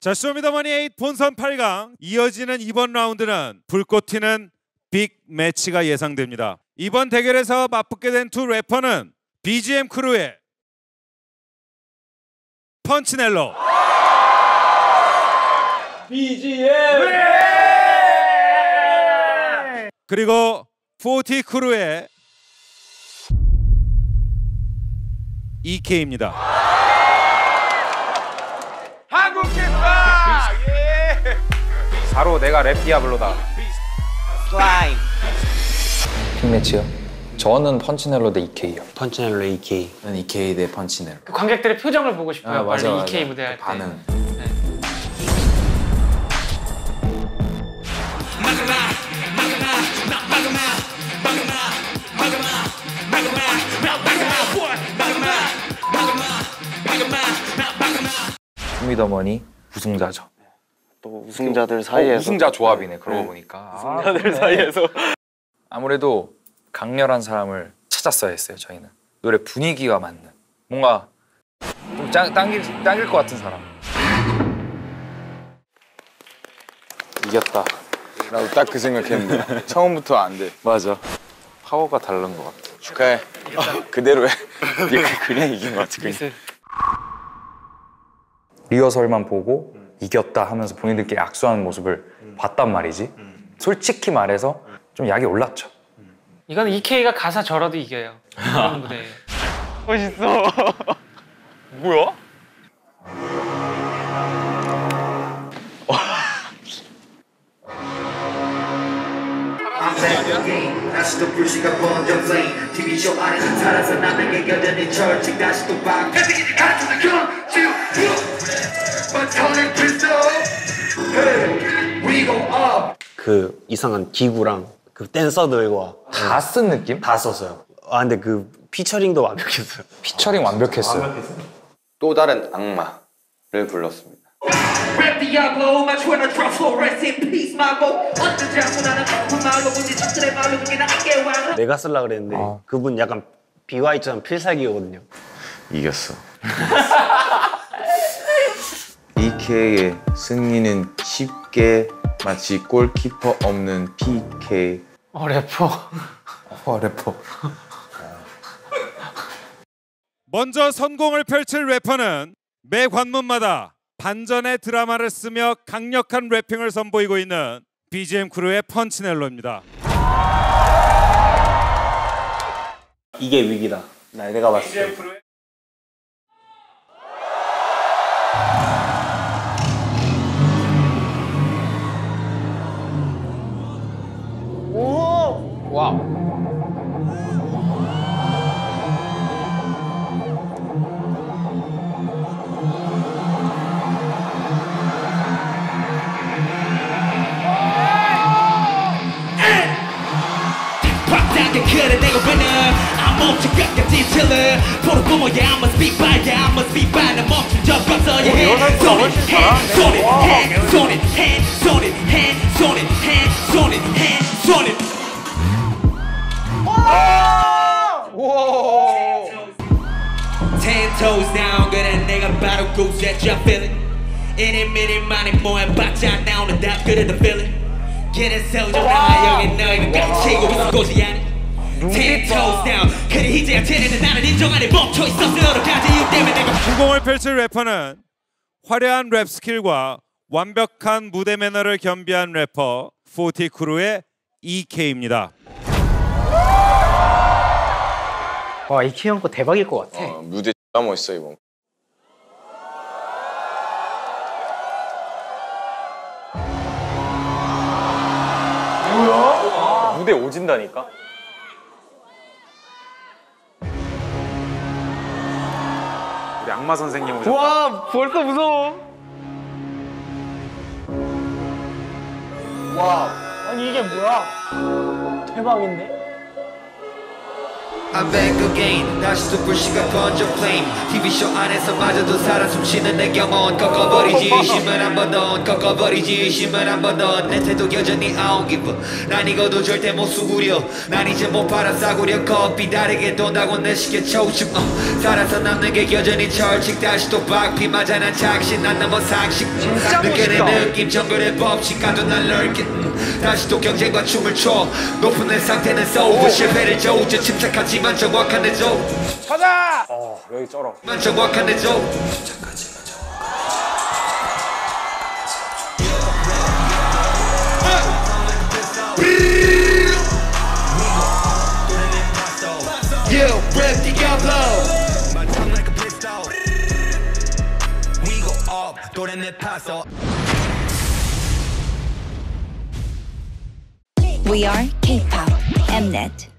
자, 쇼미더머니 8 본선 8강 이어지는 이번 라운드는 불꽃 튀는 빅 매치가 예상됩니다. 이번 대결에서 맞붙게 된 두 래퍼는 BGM 크루의 펀치넬로 그리고 40 크루의 EK입니다. 바로 내가 랩 디아블로다. 슬라임. 빅매치요? 저는 펀치넬로 대 EK요. 펀치넬로 AK. 난 EK 대 펀치넬. 그 관객들의 표정을 보고 싶어요. 아, 맞아, 맞아. EK 무대 할 때. 반응. 쇼미더머니 우승자죠. 또 우승자들 사이에서 어, 우승자 조합이네. 그러고 보니까. 우승자들 사이에서. 아무래도 강렬한 사람을 찾았어야 했어요. 저희는 노래 분위기가 맞는 뭔가 좀 짱, 당길 당길 것 같은 사람. 이겼다. 나도 딱그 생각했는데 처음부터 안 돼. 맞아. 파워가 다른 것 같아. 축하해. 아, 그대로 해. 그냥 이긴 것 같아. 그냥. 리허설만 보고 이겼다 하면서 본인들끼리 악수하는 모습을 봤단 말이지. 솔직히 말해서 좀 약이 올랐죠. 이건 EK가 가사 절어도 이겨요. 그런 무대예요. 뭐야? 다시 또 불씨가 번져 TV쇼 안에서 살아서 남에게 여전히 다시 또. 그 이상한 기구랑 그 댄서들과 다 쓴 느낌? 다 썼어요. 아 근데 그 피처링도 완벽했어요. 피처링 완벽했어요. 또 다른 악마를 불렀습니다. 와. 내가 쓰려 그랬는데 그분 약간 BY처럼 필살기거든요. 이겼어. EK의 승리는 쉽게 마치 골키퍼 없는 PK. 어 래퍼. 어, 래퍼. 먼저 선공을 펼칠 래퍼는 매 관문마다 반전의 드라마를 쓰며 강력한 래핑을 선보이고 있는 BGM 크루의 펀치넬로입니다. 이게 위기다. 나 내가 봤을 때. 그래 내가 winner I'm 멈춘 끝까지 chiller 포로 뿜어야 I must be by yeah I must be by 나 멈춘 적 없어 yeah hands on it hands on it hands on it hands on it hands on it hands on it hands on it Ten toes down 그래 내가 바로 고set I feel it 이니 미니 많이 모여봤자 나오는 답 그래 the feeling 길은 세우잖아 여기 너희는 깍치고 있어 고지 않아 Ten toes down 이제야 쟤네는 나를 인정하니 멈춰 있었어 여러 가지 이유 때문에 내가 후공을 펼칠 래퍼는 화려한 랩 스킬과 완벽한 무대 매너를 겸비한 래퍼 40 크루의 EK입니다. 와 이키 형거 대박일 것 같아. 어, 무대 진짜 멋있어 이번. 무대 오진다니까. 우리 악마 선생님 오셨다. 와 벌써 무서워. 와 아니 이게 뭐야? 대박인데? I'm back again. 다시 또 불씨가 번져 flame. TV쇼 안에서 마저도 살아 숨쉬는 내 경험. 꺾어버리지. 심을 한번 더 꺾어버리지. 심을 한번 더내 태도 여전히 I don't give up 난 이거도 절대 못 수구려. 난 이제 못 팔아 싸구려. 커피 다르게 돈다고 내 시계 초심 어. 살아서 남는 게 여전히 철칙. 다시 또 박피 맞아. 난 착신. 난 넘어 상식. 느껴낸 느낌. 정글의 법칙. 가도 날 넓게. 음. 다시 또 경쟁과 춤을 춰 높은 내 상태는 소울 실패를 저우쳐 침착하지만 정확한 내 조. 가자! 어 여기 쩔어. 정확한 내 조. Yeah, rap Diablo. My tongue like a pistol. We go up, 돌에 내 paso. We are K-pop Mnet.